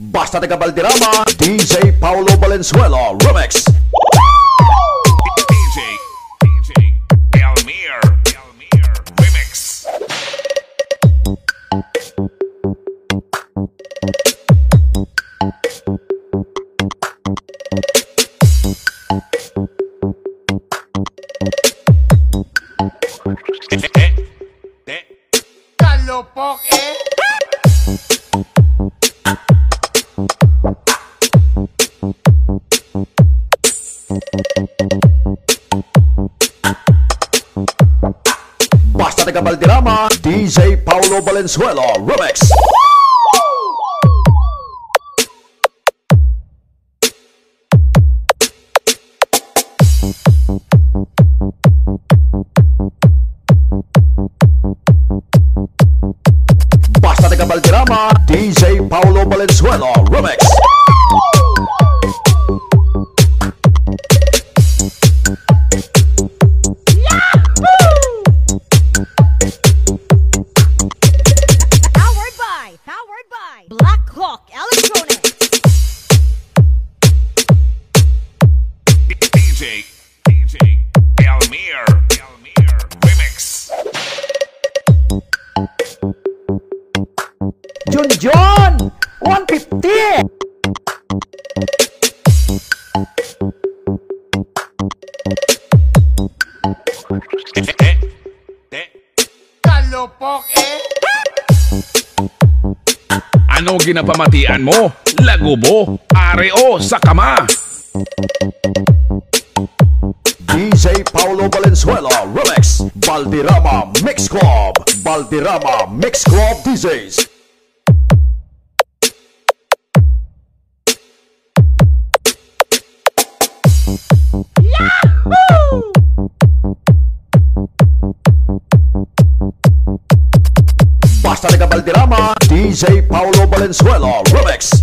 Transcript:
Basta taga Valderrama, DJ Paulo Valenzuela, Remix. DJ, DJ, Elmir, Elmir, Remix. Eh, eh, eh. Kalupok eh! Taga Valderrama, DJ Paulo Valenzuela, Remix. Basta taga Valderrama, DJ Paulo Valenzuela, Remix. DJ, DJ, Elmir, Remix. John John! 150! Eh, eh, eh. Kalupok eh! Ano ginapamatian mo? Lagubo, areo, sa kama. DJ Paulo Valenzuela, Remix. Valderrama Mix Club. Valderrama Mix Club DJs. Basta taga Valderrama, DJ Paulo Valenzuela, Remix.